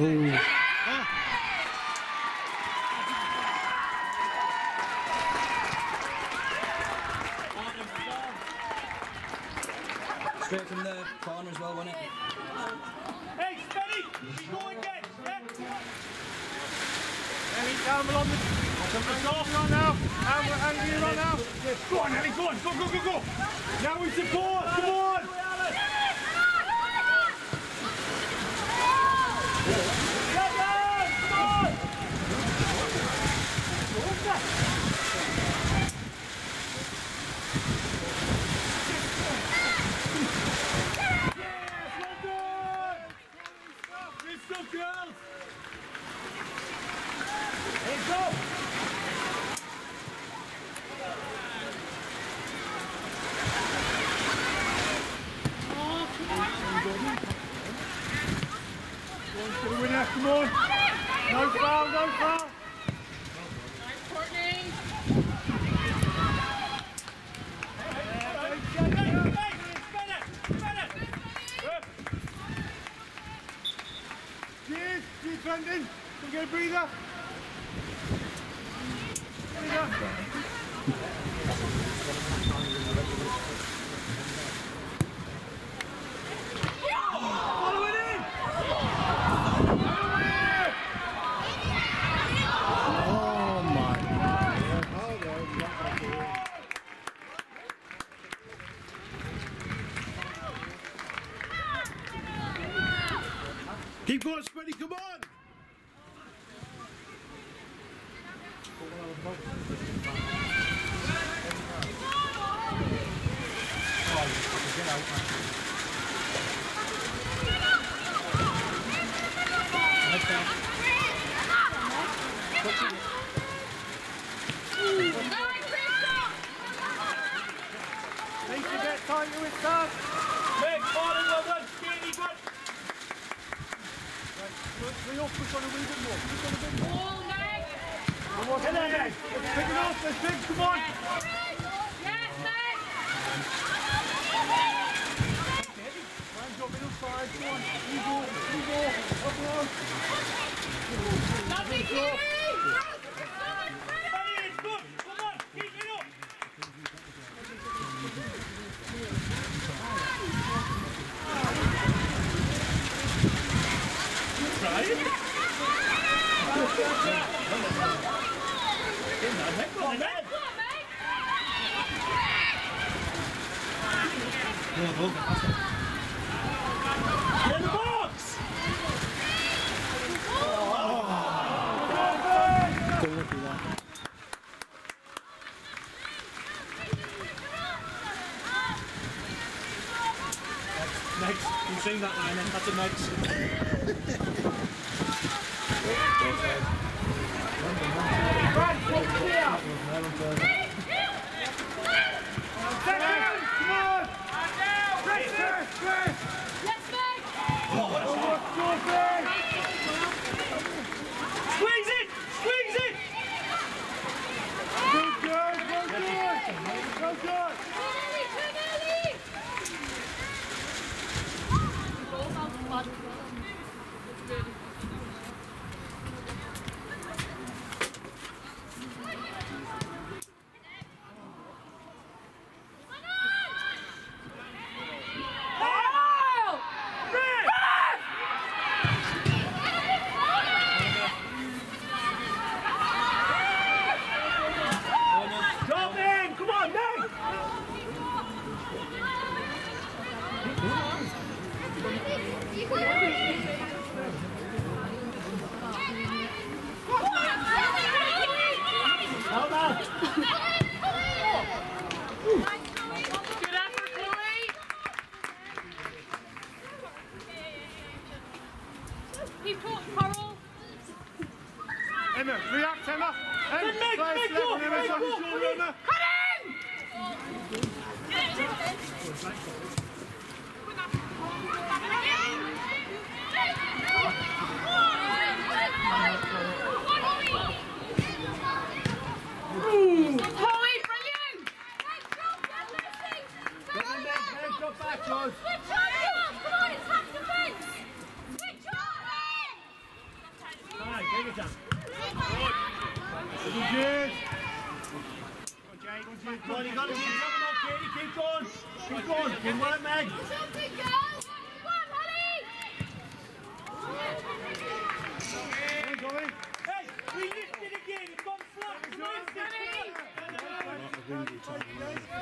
Ooh. Straight from the corner as well, wasn't it? Hey, steady! Go and get! Ellie, Campbell on the... Hang on now! Hang, hang on now! Go on, Ellie, go on! Go, go, go, go! Now we support! Come on! Get down! Come on! Yes, well done! Good stuff, girls! Hands up! On for the winner, come on! No foul, no foul! Brendan. Can get a breather? Breather. Keep going, Smitty, come on! Need to get with that. Meg, Marlon, well done. Skinny, good. We all push on a wee bit more? Push on a bit more. Come on, come on. Let's pick it up. Let's pick, come on. Hands up, middle side, come on. You go, you go. Up on. Ready, it's good. Come on, keep it up. In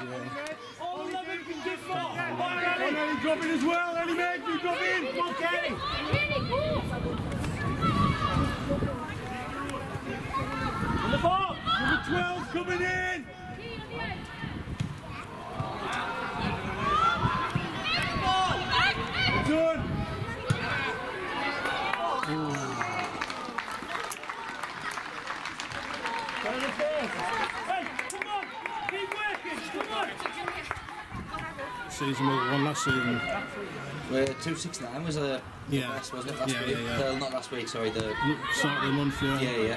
All 11 can give more. Come on, Ellie. drop in as well. Ellie, Meg, you drop in. Come on, cool! On the ball. Number 12 coming in. Key on the end. Done. Hey, come on. Keep working. Come on. Season we won last season. We're 269 was a Yeah. last, wasn't it? Last Yeah, week. yeah, yeah. Uh, not last week, sorry. The Start of the month, yeah. yeah, yeah.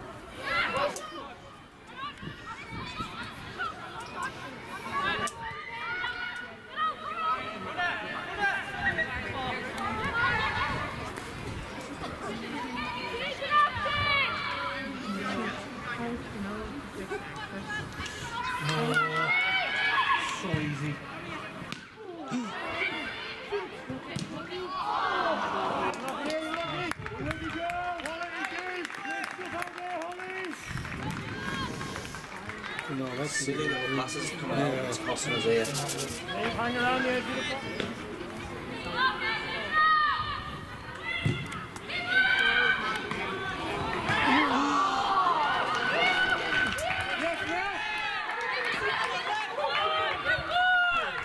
No, that's Silly little coming out. Costing us here. Hang around the edge of the box. Yes, yes.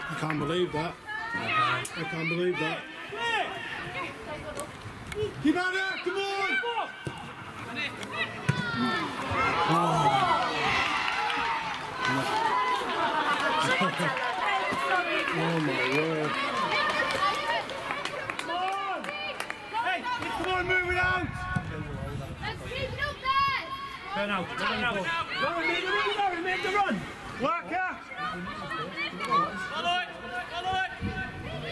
I can't believe that. I can't believe that. It. Come on. Oh my word. Come out. Turn out. Turn out. Go and make the run. Make the run. Work out. Follow it! Follow it!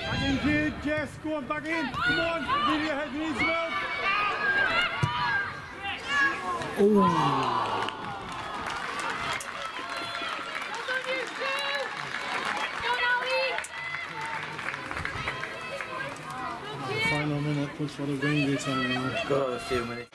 Back in, kid. Jess, go on, back in. Come on. Give your head. You. Well push for the Greenville time now. Got a few minutes.